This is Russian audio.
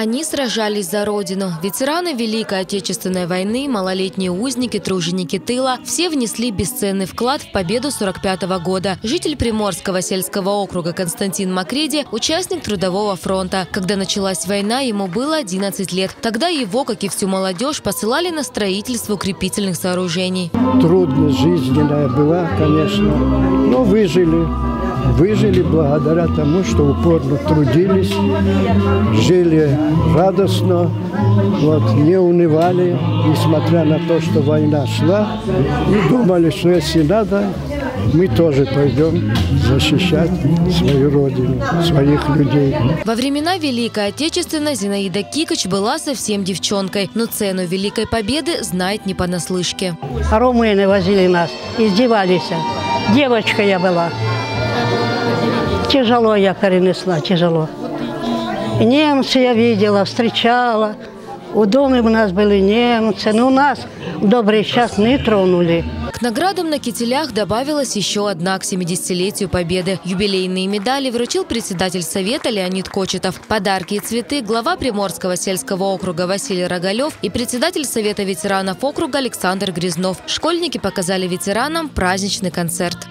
Они сражались за родину. Ветераны Великой Отечественной войны, малолетние узники, труженики тыла – все внесли бесценный вклад в победу 45 года. Житель Приморского сельского округа Константин Макреди – участник Трудового фронта. Когда началась война, ему было 11 лет. Тогда его, как и всю молодежь, посылали на строительство укрепительных сооружений. Трудно жизненная была, конечно, но выжили. Выжили благодаря тому, что упорно трудились, жили радостно, вот, не унывали, несмотря на то, что война шла, и думали, что если надо, мы тоже пойдем защищать свою родину, своих людей. Во времена Великой Отечественной Зинаида Кикоч была совсем девчонкой, но цену Великой Победы знает не понаслышке. Румыны возили нас, издевались. Девочка я была. Тяжело я перенесла, тяжело. Немцы я видела, встречала. У доме у нас были немцы, но нас в добрый час не тронули. К наградам на кителях добавилась еще одна к 70-летию Победы. Юбилейные медали вручил председатель Совета Леонид Кочетов. Подарки и цветы глава Приморского сельского округа Василий Рогалев и председатель Совета ветеранов округа Александр Грязнов. Школьники показали ветеранам праздничный концерт.